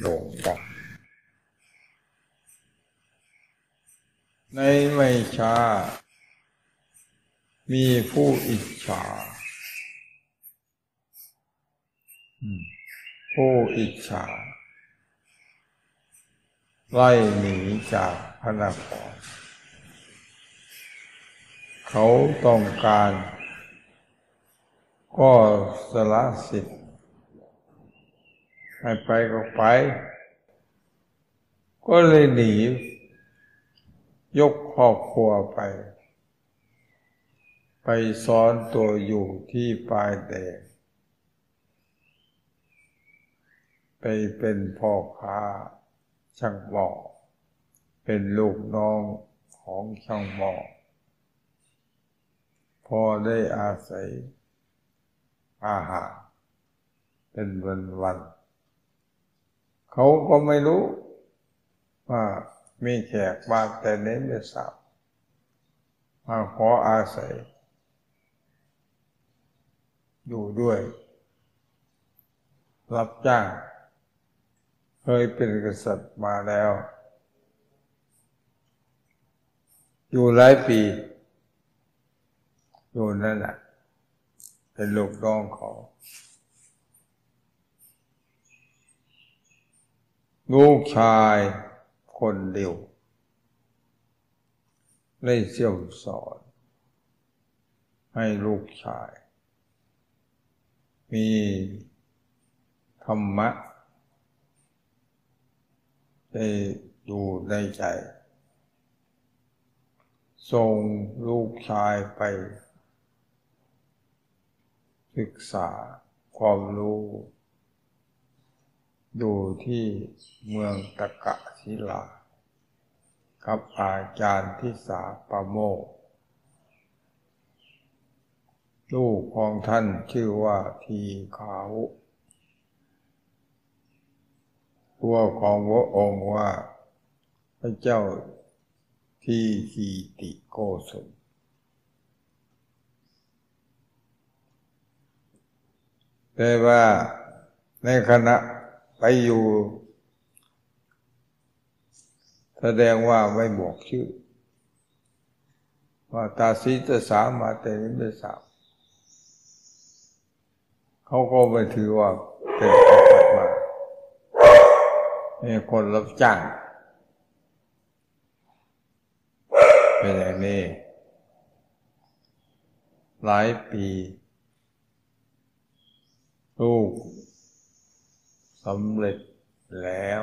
โด่งดังในไม่ช้า มีผู้อิจฉา ผู้อิจฉา ไล่หนีจากพระนครเขาต้องการ ก็สละสิทธิ ให้ไปก็ไป ก็เลยหนี ยกครอบครัวไป ไปซ้อนตัวอยู่ที่ปลายแดงไปเป็นพ่อค้าช่างหมอเป็นลูกน้องของช่างหมอพอได้อาศัยอาหารเป็นวันวัน เขาก็ไม่รู้ว่ามีแขกมาแต่เน้นไม่ทราบมาขออาศัย อยู่ด้วย รับจ้าง เคยเป็นกษัตริย์มาแล้ว อยู่หลายปี อยู่นั่นแหละเป็นลูกน้องเขา ลูกชายคนเดียวได้เสี่ยวสอน ให้ลูกชาย มีธรรมะได้อยู่ในใจ ส่งลูกชายไป ศึกษาความรู้ อยู่ที่เมืองตะกะศิลา กับอาจารย์ทิสาปโมกลูกของท่านชื่อว่าทีขาวตัวของพระองค์ว่าพระเจ้าที่กีติโกศลแต่ว่าในคณะ ไปอยู่ แสดงว่าไม่บอกชื่อ ว่าตาสีตาสามาแต่นี้ไม่ทราบเขาก็ไปถือว่าเป็นประวัติมามีคนรับจ้างเป็นอย่างนี้ หลายปีลูก สำเร็จแล้ว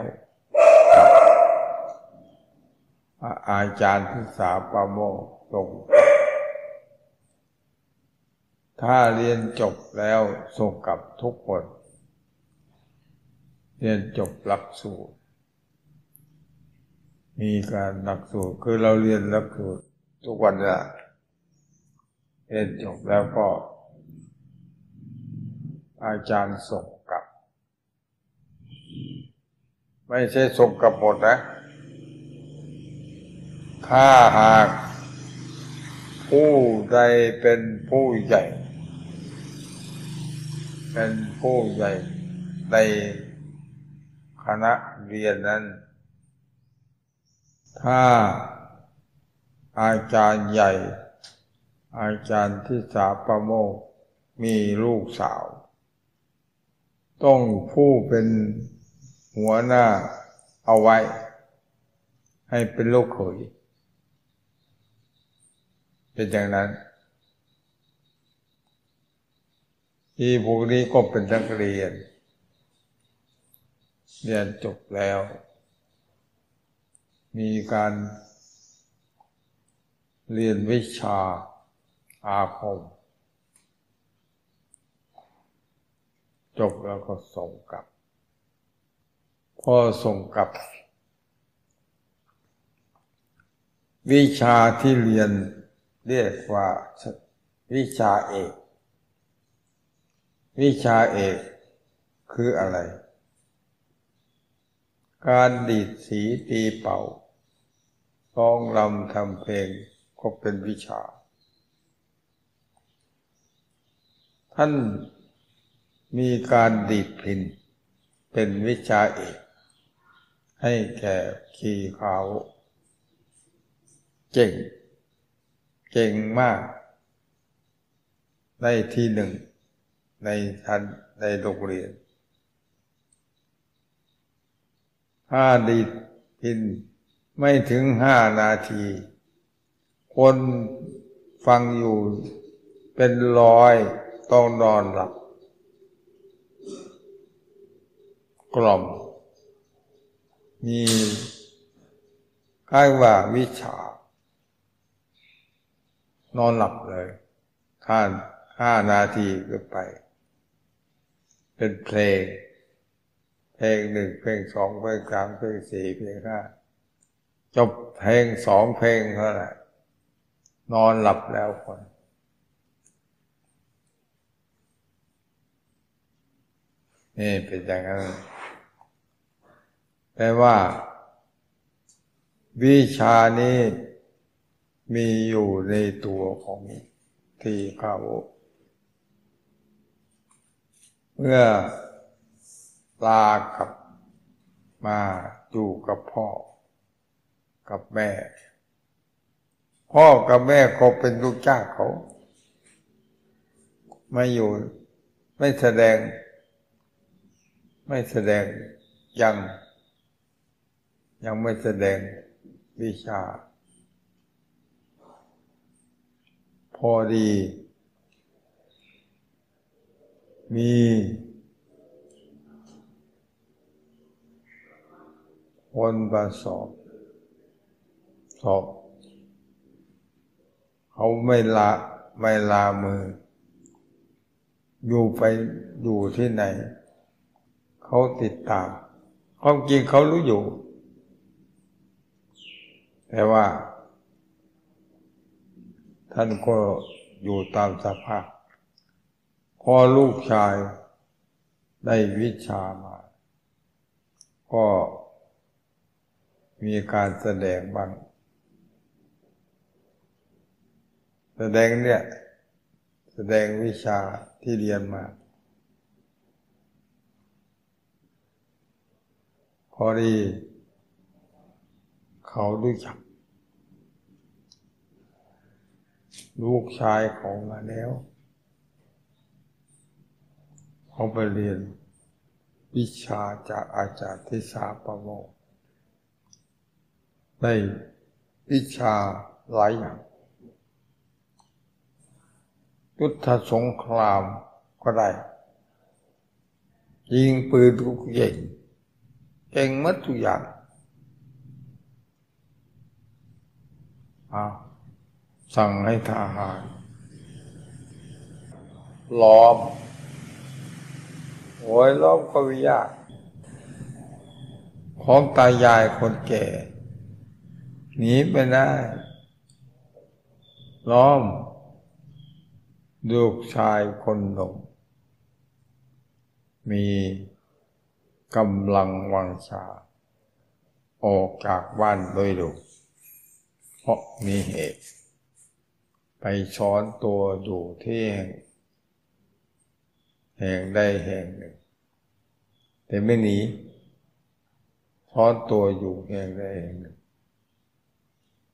อาจารย์ทิสาปโมตรง ถ้าเรียนจบแล้วส่งกับทุกคน เรียนจบหลักสูตร มีการหลักสูตรคือเราเรียนหลักสูตรทุกวันละเรียนจบแล้วก็ อาจารย์ส่งกลับ ไม่ใช่ส่งกลับหมดนะ ถ้าหากผู้ใดเป็นผู้ใหญ่ เป็นผู้ใหญ่ในคณะเรียนนั้น ถ้าอาจารย์ใหญ่ อาจารย์ที่สาประโมกมีลูกสาว ต้องผู้เป็น หัวหน้าเอาไว้ ให้เป็นลูกเขยเป็นอย่างนั้นที่พวกนี้ก็เป็นนักเรียน เรียนจบแล้ว มีการเรียนวิชาอาคม จบแล้วก็ส่งกลับ พอส่งกลับ วิชาที่เรียนเรียกว่าวิชาเอก วิชาเอกคืออะไร การดีดสีตีเป่าร้องลำทำเพลงก็เป็นวิชา ท่านมีการดีดพินเป็นวิชาเอก ให้แก่ขี่เขาเก่ง เก่งมาก ได้ที่หนึ่ง ในทันในโรงเรียน ถ้าดีพินไม่ถึงห้านาที คนฟังอยู่เป็นร้อยต้องนอนหลับกล่อม มีคล้ายว่าวิชา นอนหลับเลยห้าห้านาทีก็ไป เป็นเพลง เพลงหนึ่งเพลงสองเพลงสามเพลงสี่เพลงห้าจบเพลงสองเพลงเท่านั้นนอนหลับแล้วคนนี่เป็นอย่างนั้น แต่ว่า วิชานี้มีอยู่ในตัวของที่เขาเมื่อลากับมาอยู่กับพ่อ กับแม่ พ่อกับแม่เขาเป็นลูกจ้างเขาไม่อยู่ไม่แสดง ไม่แสดงยัง ยังไม่แสดงวิชา พอดี มี คนมาสอบ สอบ เขาไม่ละไม่ลามือ อยู่ไปอยู่ที่ไหน เขาติดตามความจริงเขารู้อยู่ แต่ว่า ท่านก็อยู่ตามสภาพ พอลูกชายได้วิชามา ก็มีการแสดงบ้าง แสดงเนี่ย แสดงวิชาที่เรียนมาพอดี เขาดูจัก ลูกชายของมาแล้ว เขาไปเรียน วิชาจากอาจารย์ทิสาประโมกในวิชาหลายอย่างยุทธสงครามก็ได้ ยิงปืนทุกเก่ง เก่งมัดทุกอย่างอา สั่งให้ทหาร ล้อมโอยล้อมก็วิยาก ของตายายคนแก่หนีไปได้ ล้อมลูกชายคนหนุ่มมีกำลังวังชา ออกจากบ้านโดยดุ เพราะมีเหตุ ไปช้อนตัวอยู่ที่แห่งแห่งใดแห่งหนึ่ง แต่ไม่หนีช้อนตัวอยู่แห่งใดแห่งหนึ่ง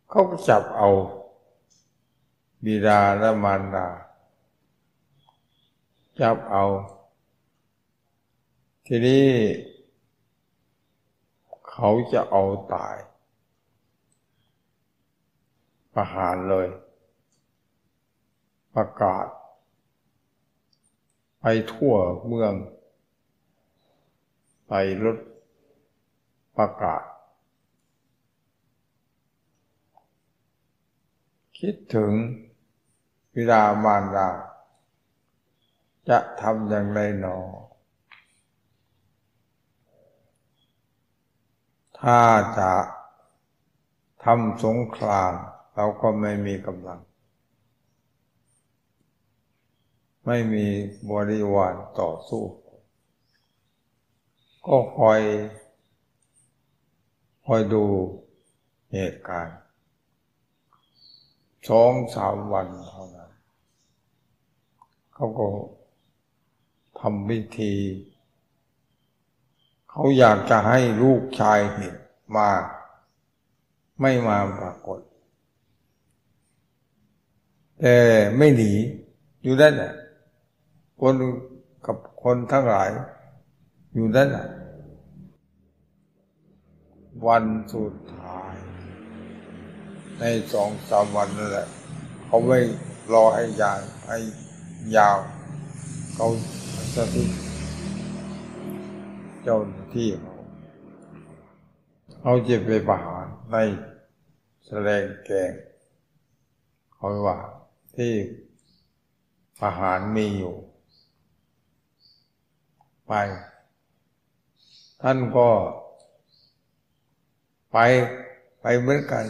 เขาก็จับเอาบิดาและมารดา จับเอา ทีนี้ เขาจะเอาตาย ประหารเลย ประกาศ ไปทั่วเมือง ไปรถประกาศ คิดถึงวิดามารดาจะทำอย่างไรหนอ ถ้าจะทำสงคราม เราก็ไม่มีกำลัง ไม่มีบริวารต่อสู้ ก็คอย คอยดูเหตุการณ์สองสามวันเท่านั้นเขาก็ทำวิธี เขาอยากจะให้ลูกชายเห็นมา ไม่มาปรากฏ แต่ไม่หนี อยู่นั่นแหละคนกับคนทั้งหลาย อยู่นั่นแหละวันสุดท้าย ในสองสามวันนั่นแหละเขาไม่รอให้ยาวให้ยาว เขาสถิตเจ้าหน้าที่เขาเขาจะไปประหารในแสดงแกงเขาว่า ที่ประหารมีอยู่ ไป ท่านก็ ไปไปเหมือนกัน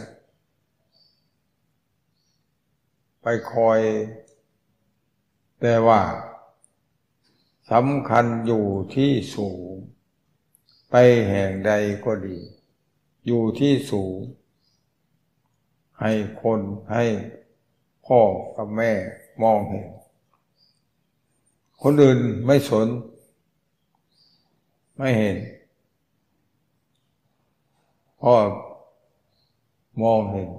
ไปคอย แต่ว่าสำคัญอยู่ที่สูง ไปแห่งใดก็ดี อยู่ที่สูง ให้คนให้ พ่อกับแม่มองเห็น คนอื่นไม่สน ไม่เห็น พ่อมองเห็น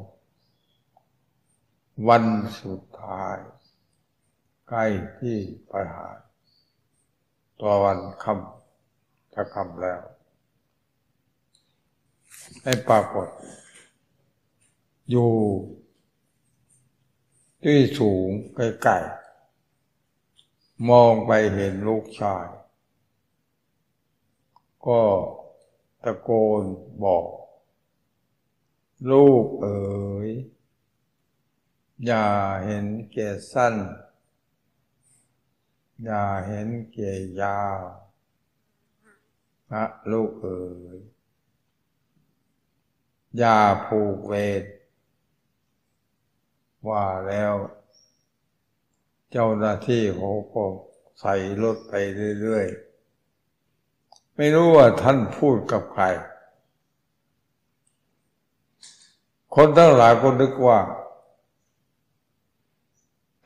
วันสุดท้าย ใกล้ที่ไปหาตัววันคำจะคำแล้ว ให้ปรากฏ อยู่ ที่สูงใกล้ๆมองไปเห็นลูกชาย ก็ตะโกนบอก ลูกเอ๋ย อย่าเห็นเก่สั้น อย่าเห็นเก่ยาวนะลูกเอ๋ยอย่าผูกเวท ว่าแล้ว เจ้าหน้าที่เขาก็ใส่รถไปเรื่อยๆ ไม่รู้ว่าท่านพูดกับใคร คนทั้งหลายคนนึกว่า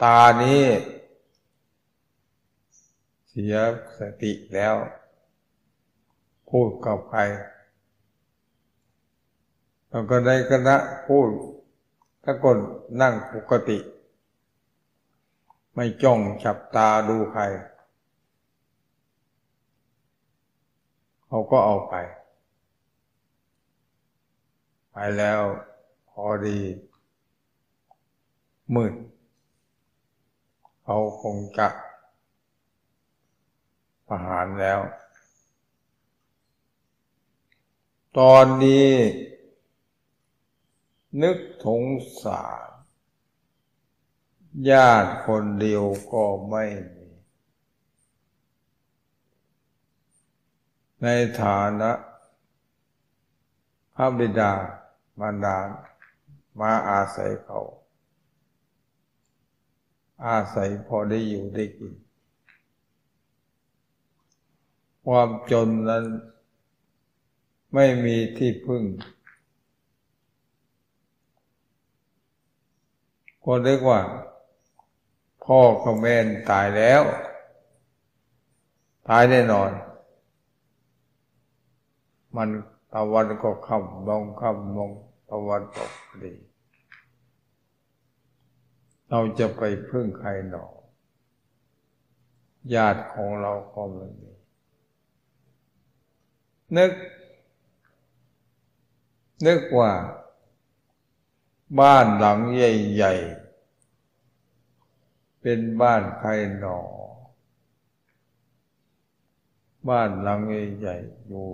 ตานี้ เสียสติแล้ว พูดกับใครแล้วก็ได้คณะพูดถ้าคน นั่งปกติ ไม่จ้องจับตาดูใครเขาก็เอาไป ไปแล้วพอดี มืดเขาคงจะประหารแล้ว ตอนนี้นึกถงสาร ญาติคนเดียวก็ไม่มี ในฐานะพระบิดามารดามาอาศัยเขา อาศัยพอได้อยู่ได้กิน ความจนนั้นไม่มีที่พึ่งก็เรียกว่า พ่อกับแม่ตายแล้ว ตายแน่นอน มันตะวันก็คำลงคำลงตะวันตกดี เราจะไปพึ่งใครหนอญาติของเราก็ไม่มีนึก นึกว่า บ้านหลังใหญ่ ๆ เป็นบ้านใครหนอ บ้านหลังใหญ่ๆอยู่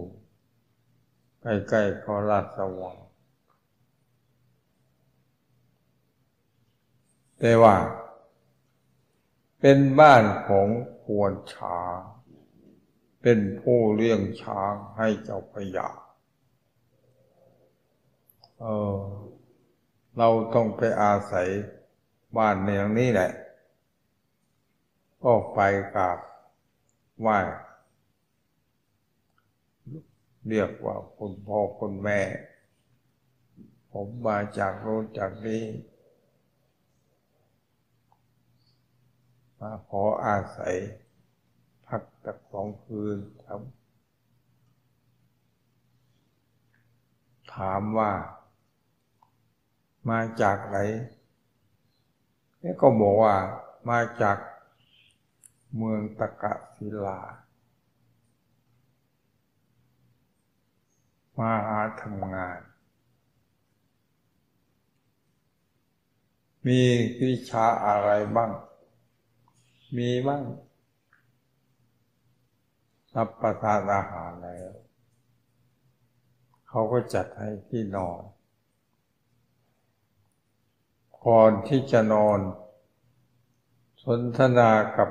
ใกล้ๆขอราชสว่างแต่ว่า เป็นบ้านของขวนช้างเป็นผู้เลี้ยงช้างให้เจ้าพยาเออเราต้องไปอาศัยบ้านในอย่างนี้แหละ ก็ไปกับไหว้เรียกว่าคุณพ่อคุณแม่ ผมมาจากโน้นจากนี้ มาขออาศัย พักตักสองคืนครับถามว่า มาจากไหนนี่ก็บอกว่ามาจาก เมืองตะกะศิลา มาหาทำงาน มีวิชาอะไรบ้าง มีบ้างรับประทานอาหารแล้ว เขาก็จัดให้ที่นอน ก่อนที่จะนอน สนทนากับ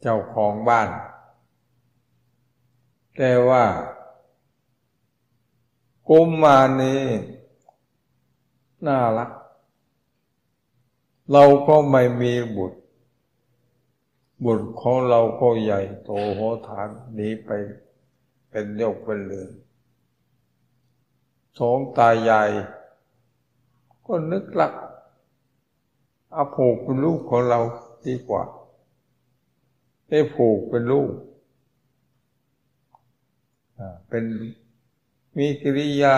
เจ้าของบ้าน แต่ว่ากุมมานี้น่ารัก เราก็ไม่มีบุตร บุตรของเราก็ใหญ่โตโหฐานหนีไปเป็นยกเป็นเลือนสองตายายก็นึกหลักอาผูกเป็นลูกของเราดีกว่า ได้ผูกเป็นลูกเป็นมีกิริยา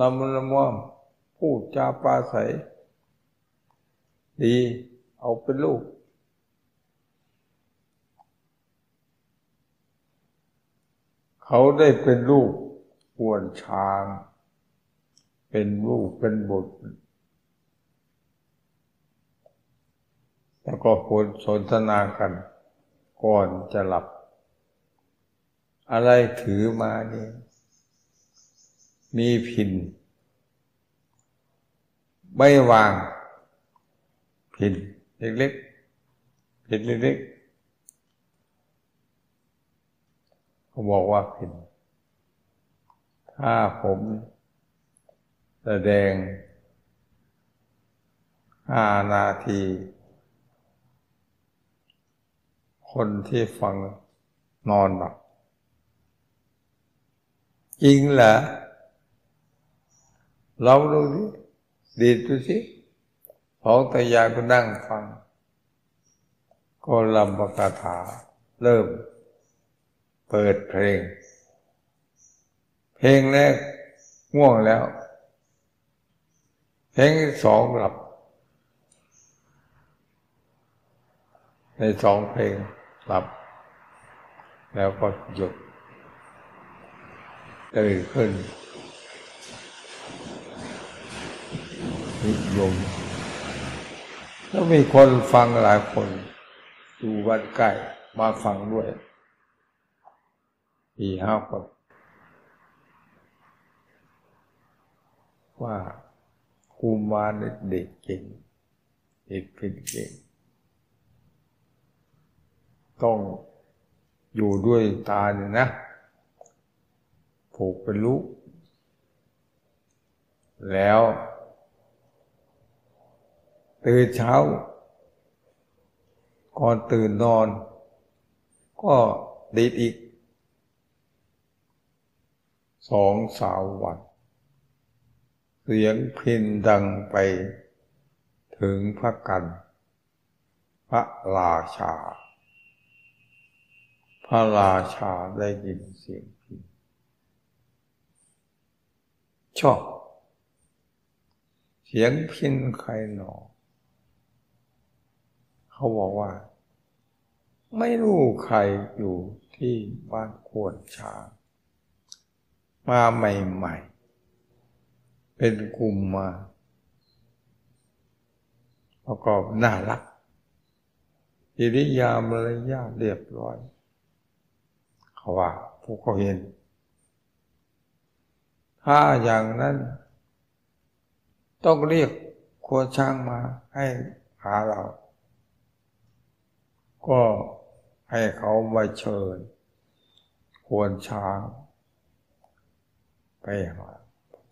ลำละม่อมพูดจาปาใส ดีเอาเป็นลูก เขาได้เป็นลูกปวนช้าง เป็นลูกเป็นบุตร แล้วก็พูดสนทนากันก่อนจะหลับ อะไรถือมานี่มีพิน ไม่วาง พินเล็กๆพินเล็กๆเขาบอกว่าพิน ถ้าผมแสดงห้านาที คนที่ฟังนอนหลับจริงเหรอเราดูสิดีดูสิสองตายายก็นั่งฟัง ก็ลำประกาถา เริ่ม เปิดเพลง เพลงแรกง่วงแล้ว เพลงสองหลับ ในสองเพลง หลับแล้วก็หยุดตื่นขึ้นนิยมแล้วมีคนฟังหลายคนอยู่บ้านใกล้มาฟังด้วยอีห้าคนว่าคูมารเด็กเก่งเด็กเป็นเก่ง ต้องอยู่ด้วยตาเนี่ยนะ ผูกเป็นลูกแล้วตื่นเช้า ก่อนตื่นนอน ก็ดีดอีกสองสาววัน เสียงพินดังไปถึงพระกัน พระราชา พระราชาได้ยินเสียงพินชอบ เสียงพินใครหนอ เขาบอกว่า ไม่รู้ใครอยู่ที่บ้านควรชา มาใหม่ๆ เป็นกลุ่มมา ประกอบน่ารักอิริยามารยาเรียบร้อยาว่าผู้เขาเห็น ถ้าอย่างนั้น ต้องเรียกควช้างมาให้หาเรา ก็ให้เขามาเชิญควรช้างไปหา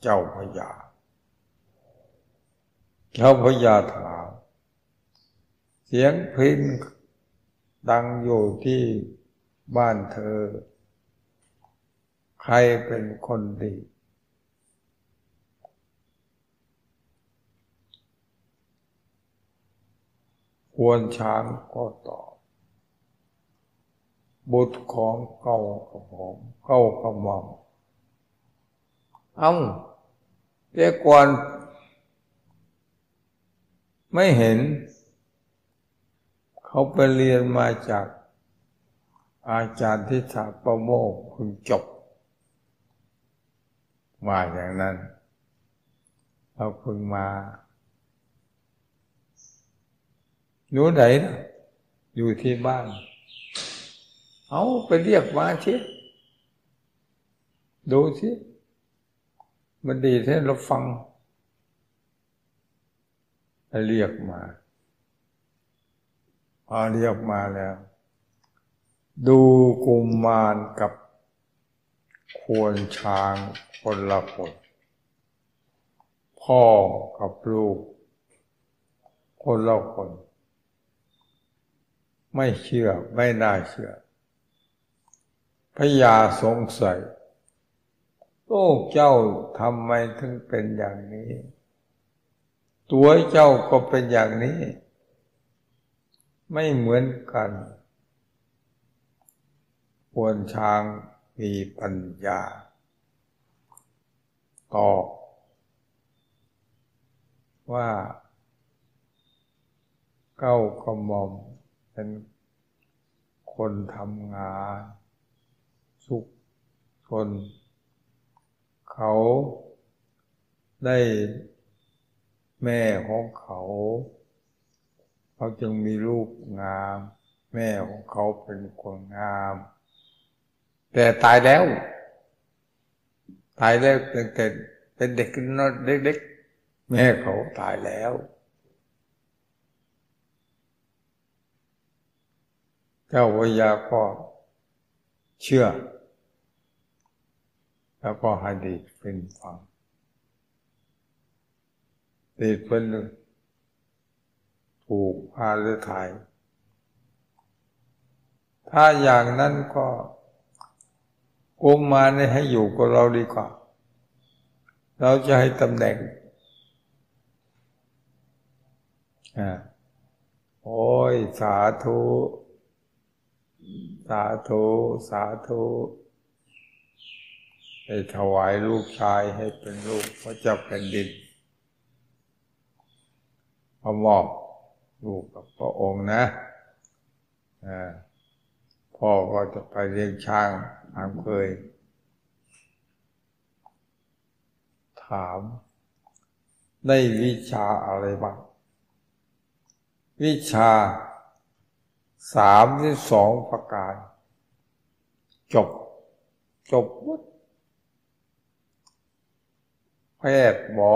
เจ้าพญา เจ้าพญาถาม เสียงพินดังอยู่ที่บ้านเธอ รเป็นคนดี ควรช้างก็ตอบ บุตรของเก่ากระผมเก่ากระหม่อมเอาแต่ก่อนไม่เห็น เขาไปเรียนมาจากอาจารย์ที่สาประโมกคุณจบ มาอย่างนั้น เราเพิ่งมาหนูไหนนะอยู่ที่บ้าน เอาไปเรียกมาเชียดูสิมันดีที่เราฟังเรียกมา พอเรียกมาแล้ว ดูกุมมารกับ ควรช้างคนละคนพ่อกับลูก คนละคน ไม่เชื่อไม่น่าเชื่อพยาสงสัยโอ้เจ้าทำไมถึงเป็นอย่างนี้ ตัวเจ้าก็เป็นอย่างนี้ ไม่เหมือนกันควรช้าง มีปัญญา ตอบว่าเก้ากระหม่อมเป็นคนทำงานสุขชนเขาได้แม่ของเขา เขาจึงมีลูกงาม แม่ของเขาเป็นคนงาม แต่ตายแล้ว ตายแล้วตั้งแต่เป็นเด็กน้อยเด็กๆแม่เขาตายแล้ว เจ้าวิยาก็เชื่อ แล้วก็ให้ดีเป็นฟังดีเป็นถูกพาหรือถ่าย ถ้าอย่างนั้นก็ กุมมาเนี่ยให้อยู่กับเราดีกว่า เราจะให้ตำแหน่งอ่าโอ้ย สาธุ สาธุ สาธุได้ถวายลูกชายให้เป็นลูกพระเจ้าแผ่นดินพอมอบลูกกับพระองค์นะ พ่อก็จะไปเลี้ยงช้าง ถามเคย ถาม ได้วิชาอะไรบ้าง วิชาสามที่สองประการ จบ จบหมดแพทย์หมอ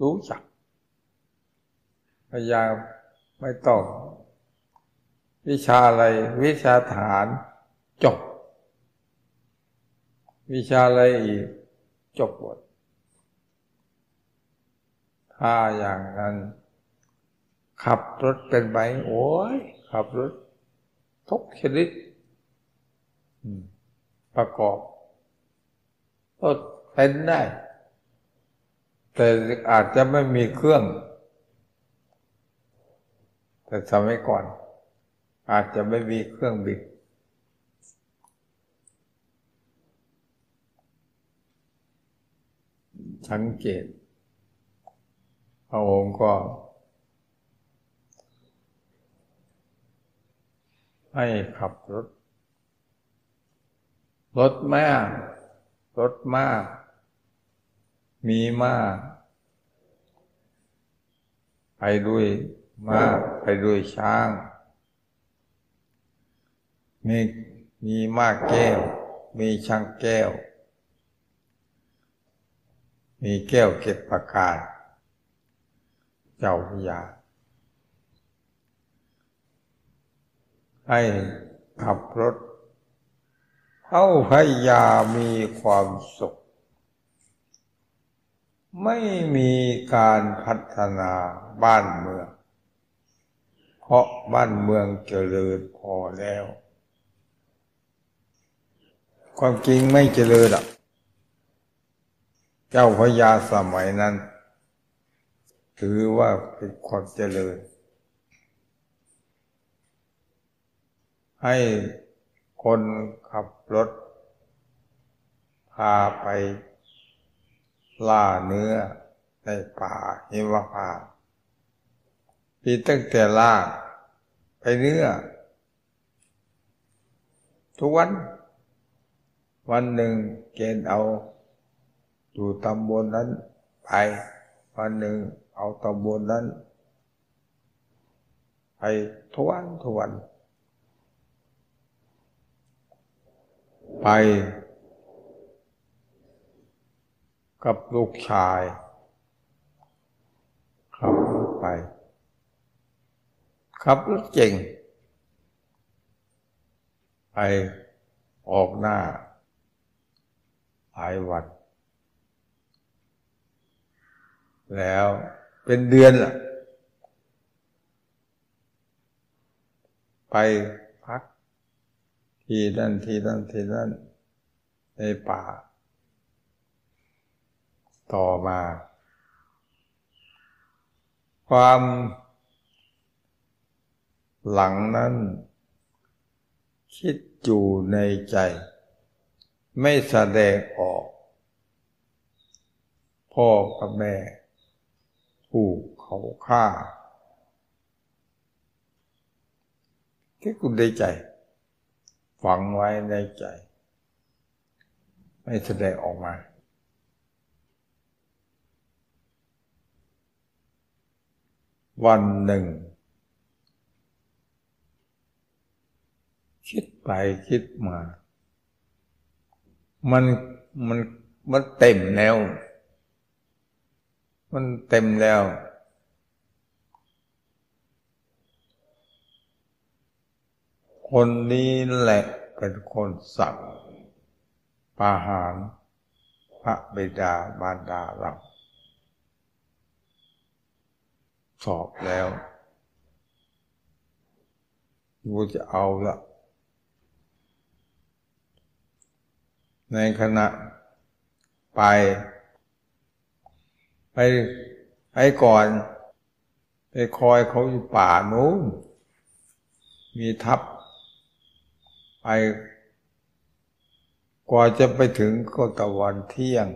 รู้จัก พยายามไม่ต้อง วิชาอะไร วิชาฐานจบ วิชาอะไรอีกจบหมด ถ้าอย่างนั้น ขับรถเป็นไหมโอ้ยขับรถทุกชนิดประกอบรถเป็นได้ แต่อาจจะไม่มีเครื่อง แต่สมัยก่อน อาจจะไม่มีเครื่องบิน สังเกต พระองค์ก็ ให้ขับรถ รถมากรถมาก มีมาก ไปด้วยมาก ไปด้วยช้าง มีมีมากแก้ว มีช่างแก้ว มีแก้วเก็บประกาศ เจ้าพยาให้ขับรถเข้าพยามีความสุข ไม่มีการพัฒนาบ้านเมือง เพราะบ้านเมืองเจริญพอแล้ว ความจริงไม่เจริญหรอก เจ้าพญาสมัยนั้น ถือว่าเป็นความเจริญ ให้คนขับรถ พาไปล่าเนื้อในป่าหิมพานมีตั้งแต่ล่าไปเนื้อ ทุกวัน วันหนึ่งเกณฑ์เอา อยู่ตำบลนนั้นไปวันหนึ่งเอาตำบลนนั้น ไปทวนทวน ไป กับลูกชายขับรถไปขับรถเก่ง ไปออกหน้าหลายวัน แล้วเป็นเดือนล่ะ ไปพัก ที่นั่นที่นั่นที่นั่นในป่า ต่อมา ความหลังนั้น คิดอยู่ในใจ ไม่แสดงออก พ่อกับแม่ ถูกเขาฆ่าที่คุณได้ใจ ฝังไว้ในใจ ไม่แสดงออกมา วันหนึ่ง คิดไปคิดมา มันมันมันเต็มแล้ว มันเต็มแล้ว คนนี้แหละเป็นคนสั่งปาหารพระบิดาบารดาเราสอบแล้วกูจะเอาละในขณะไป ไปไปก่อน ไปคอยเขาอยู่ป่านู้นมีทัพไปกว่าจะไปถึงก็ตะวันเที่ยง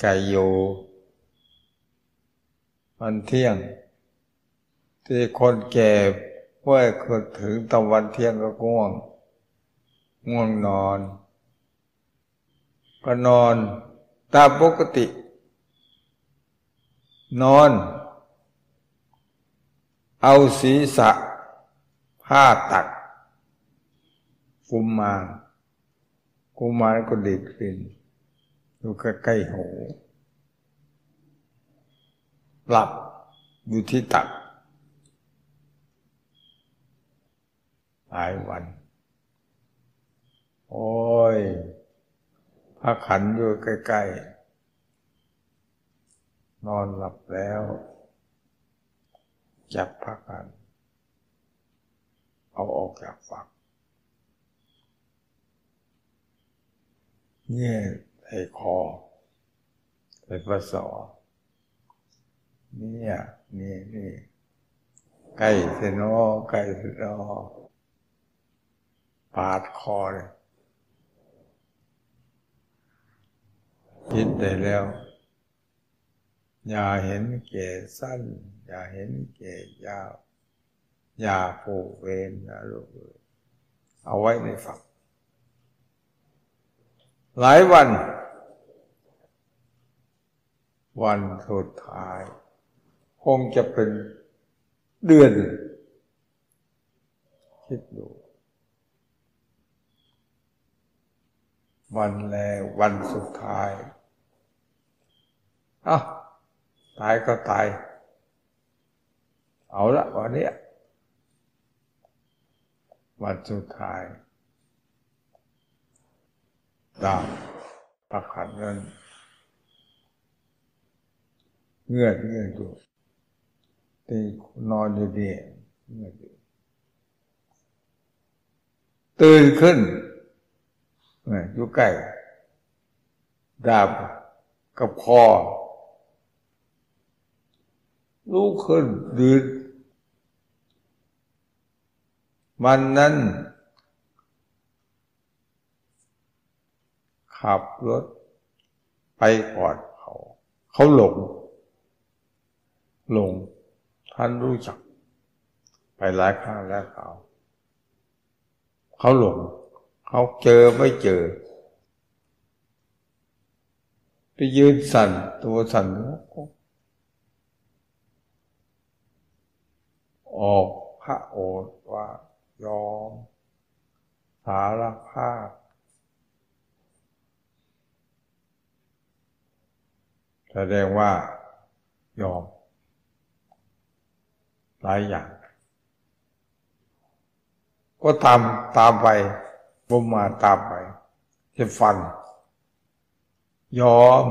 ไก่โยมันเที่ยง ที่คนแก่เมื่อถึงตะวันเที่ยงก็ง่วง ง่วงนอน ก็นอน ตามปกติ นอน เอาศีรษะ ผ้าตักกุมมากุมมารก็ดีดขึ้นอยู่ใกล้หูหลับอยู่ที่ตักหลายวัน โอ้ย พระขันอยู่ใกล้ๆ นอนหลับแล้ว จับพระขัน เอาออกจากฝักเนี่ยไอ้คอไอ้ประสอเนี่ยนี่นี่ใกล้เสนอใกล้เสนอปาดคอเลย คิดได้แล้ว อย่าเห็นเก่สั้น อย่าเห็นเก่ยาว อย่าผูกเวรนะลูกเอาไว้ในฝัก หลายวัน วันสุดท้าย คงจะเป็นเดือน คิดดูวันแรกวันสุดท้าย อะตายก็ตาย เอาละวันนี้วันสุดท้ายดาบประคันเงินเงื่อนเงื่อนอยู่ตีนอนอยู่ดีตื่นขึ้นอยู่ใกล้ดาบกับคอ ลุกขึ้นดืนมันนั้นขับรถไปก่อนเขา เขาหลง หลง ท่านรู้จัก ไปหลายครั้งแล้วเขา เขาหลง เขาเจอไม่เจอ ไปยืนสั่นตัวสั่น ออกพระโอษฐว่ายอมสารภาพแสดงว่ายอมหลายอย่าง ก็ตามตามไปบุมาตามไปจะฟัน ยอม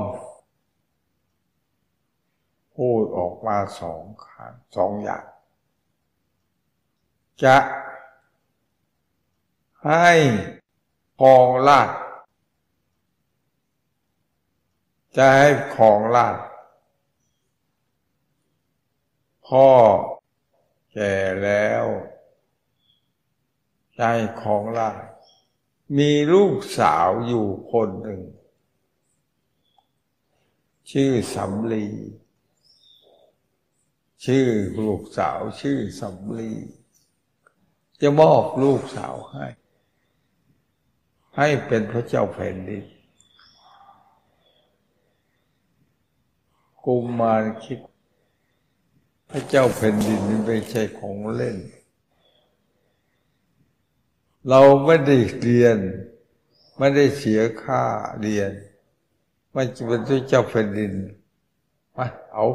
พูดออกมาสองครั้งสองอย่าง จะให้คองลาดจะให้ของลาดพ่อแก่แล้วใจของลาดมีลูกสาวอยู่คนหนึ่ง ชื่อสำลี ชื่อลูกสาวชื่อสำลี จะมอบลูกสาวให้ ให้เป็นพระเจ้าแผ่นดินกุมารคิด พระเจ้าแผ่นดินไม่ใช่ของเล่น เราไม่ได้เรียน ไม่ได้เสียค่าเรียนมันจะเป็นพระเจ้าแผ่นดินมาเอา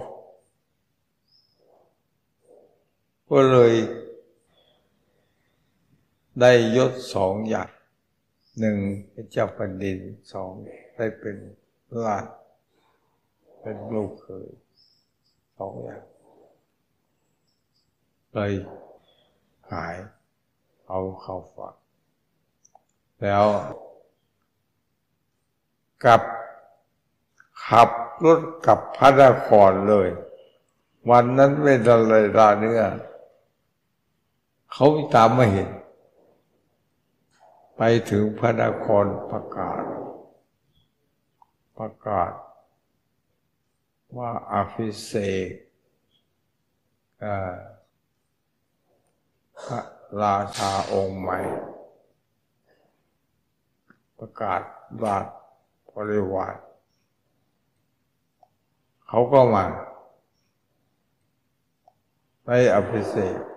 ก็เลย ได้ยศสองอย่างหนึ่งเป็นเจ้าแผ่นดินสองได้เป็นราชเป็นลูกเคยสองอย่างเลยหายเอาเข้าฝักแล้วกลับขับรถกับพระนครเลย วันนั้นไม่ได้เลยราเนื้อเขาตามมาเห็น ไปถึงพระนครประกาศ ประกาศ ว่าอาภิเษกพระราชาองค์ใหม่ ประกาศบาทบริวารเขาก็มาไปอภิเษก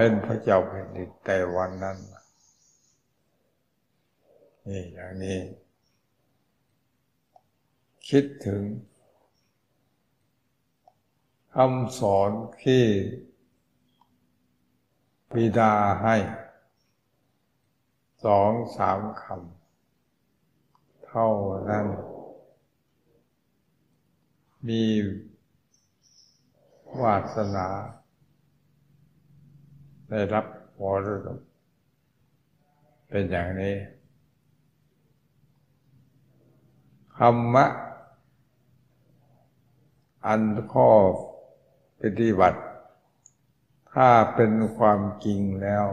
เป็นพระเจ้าแผ่นดินแต่วันนั้น นี่อย่างนี้ คิดถึงคำสอนที่บิดาให้สองสามคำเท่านั้น มีวาสนา ได้รับวรดกเป็นอย่างนี้ธรรมะ อันข้อปฏิบัติ ถ้าเป็นความจริงแล้ว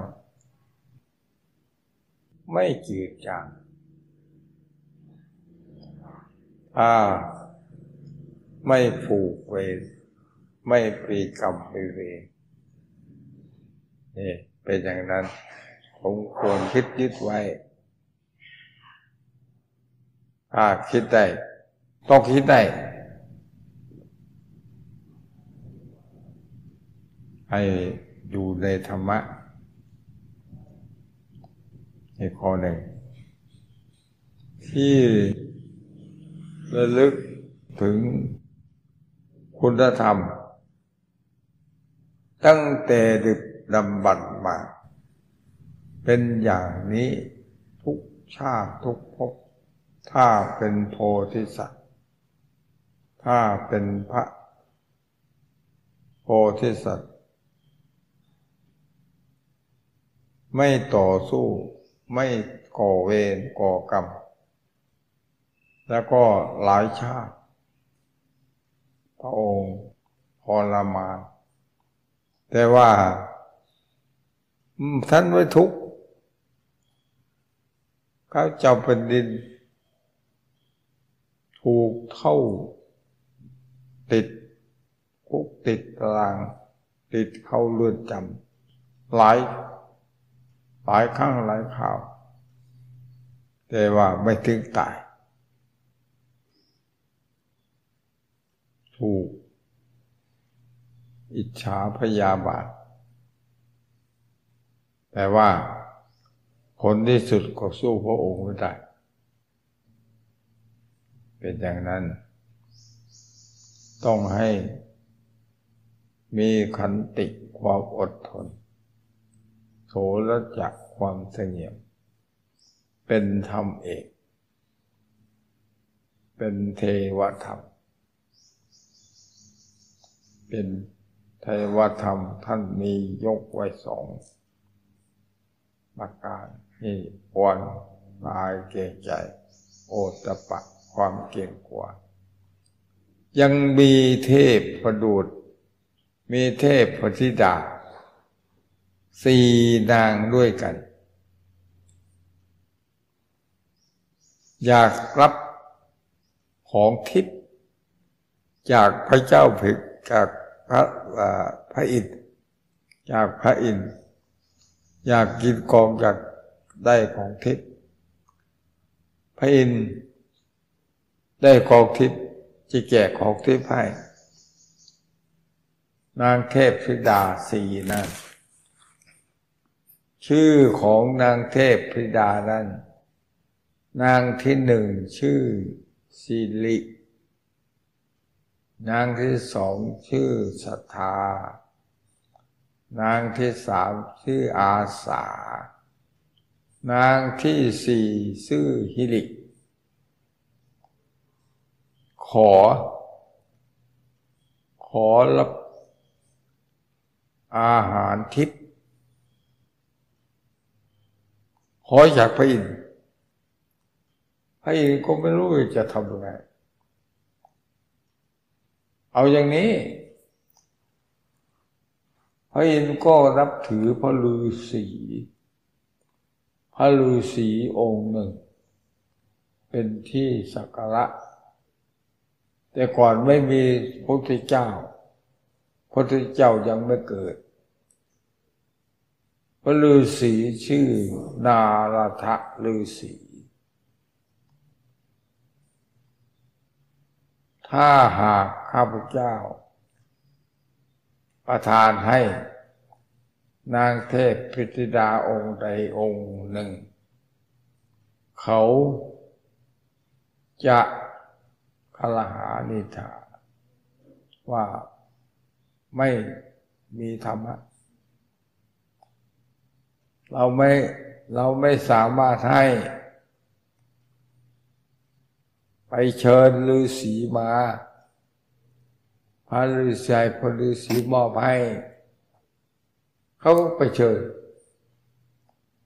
ไม่จืดจางถ้าไม่ผูกเวรไม่ปีกรรมไปเวร นี่เป็นอย่างนั้น ผมควรคิดยึดไว้ ถ้าคิดได้ต้องคิดได้ให้อยู่ในธรรมะอีกข้อหนึ่ง ที่ระลึกถึงคุณธรรม ตั้งแต่ดึก ดำบรรมา เป็นอย่างนี้ทุกชาติทุกภพถ้าเป็นโพธิสัตว์ ถ้าเป็นพระโพธิสัตว์ ไม่ต่อสู้ไม่ก่อเวรก่อกรรม แล้วก็หลายชาติ พระองค์พรมานแต่ว่า ท่านไม่ทุกข์เขาเจ้าเป็นดิน ถูกเท่า ติดคุกติดตาราง ติดเข้าเรือนจำหลาย หลายครั้งหลายข่าว แต่ว่าไม่ถึงตาย ถูก อิจฉาพยาบาท แต่ว่าผลที่สุดก็สู้พระองค์ไม่ได้ เป็นอย่างนั้น ต้องให้มีขันติความอดทน โสรจักความเสงี่ยม เป็นธรรมเอก เป็นเทวธรรม เป็นเทวธรรมท่านมียกไว้สอง ประการนี่วันลายเก่งใจ โอตปะความเก่งกว่า ยังมีเทพประดูดมีเทพพธิดาสี่นางด้วยกัน อยากรับของทิพย์จากพระเจ้าผิกจากพระพระอินทร์จากพระอินทร์ อยากกินกองอยากได้ของทิพย์พระอินทร์ได้ของทิพย์จะแจกของทิพย์ให้นางเทพธิดาสี่นางชื่อของนางเทพธิดานั้น นางที่หนึ่งชื่อสิรินางที่สองชื่อศรัทธา นางที่สามชื่ออาสา นางที่สี่ชื่อฮิริขอ ขอรับอาหารทิพย์ขอจากพระอินทร์พระอินทร์ก็ไม่รู้จะทำยังไงเอาอย่างนี้ พระอินทร์ก็รับถือพระฤาษีพระฤาษีองค์หนึ่ง เป็นที่สักการะ แต่ก่อนไม่มีพระพุทธเจ้าพระพุทธเจ้ายังไม่เกิด พระฤาษีชื่อนาราทะฤาษีถ้าหากข้าพเจ้า ประทานให้นางเทพพิธิดาองค์ใดองค์หนึ่ง เขาจะคลหานิทาว่าไม่มีธรรมะ เราไม่เราไม่สามารถให้ ไปเชิญฤาษีมา พระฤาษีพระฤาษีมอบให้ เขาก็ไปเชิญ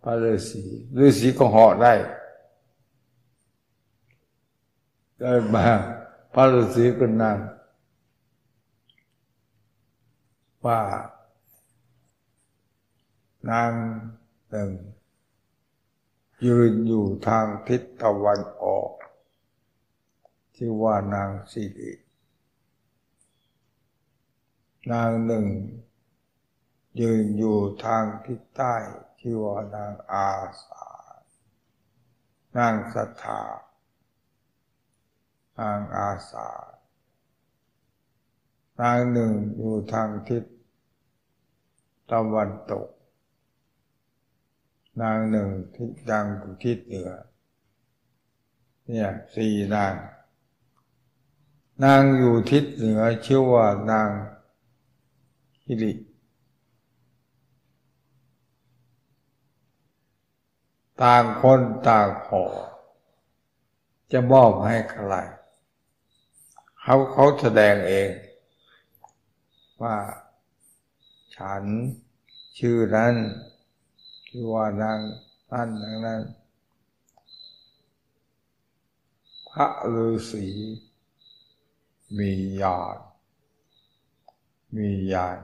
พระฤาษีฤาษีก็เหาะได้เดินมาพระฤาษีก็นั่งว่านางหนึ่ง ยืนอยู่ทางทิศตะวันออก ที่ว่านางสิริ นางหนึ่ง ยืนอยู่ทางทิศใต้ที่ว่านางอาสานางศรัทธานางอาสานางหนึ่งอยู่ทางทิศตะวันตก นางหนึ่งที่ดังทิศเหนือ เนี่ยสี่นาง นางอยู่ทิศเหนือชื่อว่านาง ฮิริต่างคนต่างขอ จะมอบให้ใครเขาเขาแสดงเอง ว่าฉันชื่อนั้นที่อว่านางท่านนั้นนั้น พระฤาษีมีญาณ มีญาณ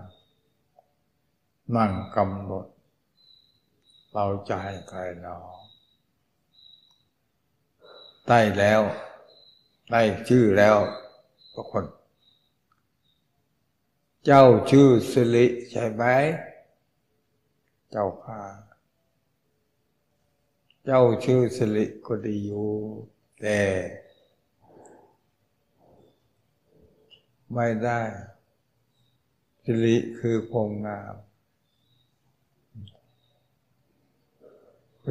นั่งกำหนด เราจะให้ใครนอได้แล้ว ได้ชื่อแล้วทุกคน เจ้าชื่อสิริใช่ไหม เจ้าค่ะเจ้าชื่อสิริก็ดีอยู่แต่ ไม่ได้ สิริคือความงาม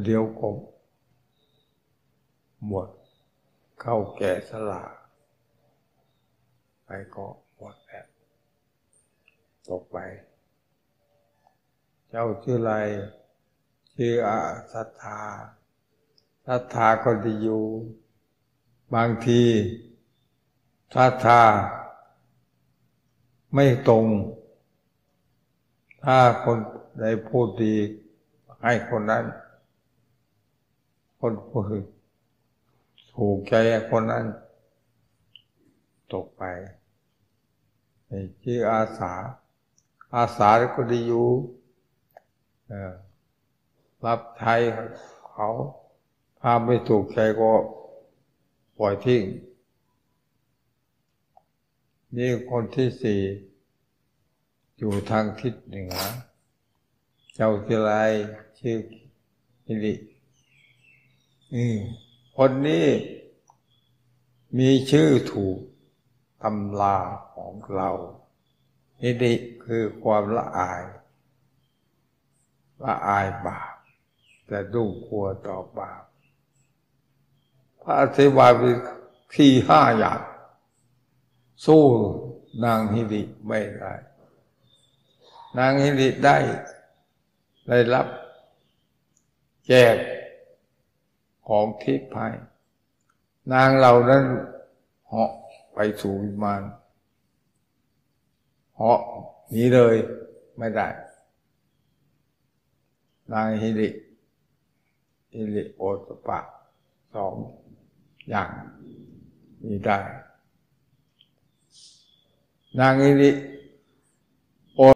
เดียวกบหมด เข้าแก่สลาไปก็หมดแล้วตกไป เจ้าชื่ออะไรชื่ออาสัทธาศรัทธาก็ดีอยู่ บางทีศรัทธาไม่ตรง ถ้าคนใดพูดดี ให้คนนั้น คนพูดถูกใจคนนั้น ตกไปชื่ออาสา อาสาก็ดีอยู่รับใช้เขาถ้าไม่ถูกใจก็ปล่อยทิ้ง นี่คนที่สี่ อยู่ทางทิศเหนือ เจ้ากิไรชื่อฮิริคนนี้มีชื่อถูกตำลาของเราฮิริคือความละอาย ละอายบาปแต่ดุ้งกลัวต่อบาปพระอธิบายไปที่ห้าอย่าง สู้นางฮิริไม่ได้ นางฮิริได้ ได้รับ แจกของทิพย์ให้นางเรานั้นเหาะไปสู่วิมานเหาะหนีเลยไม่ได้ นางฮิริฮิริโอตปะสองอย่างมีได้ นางอิริ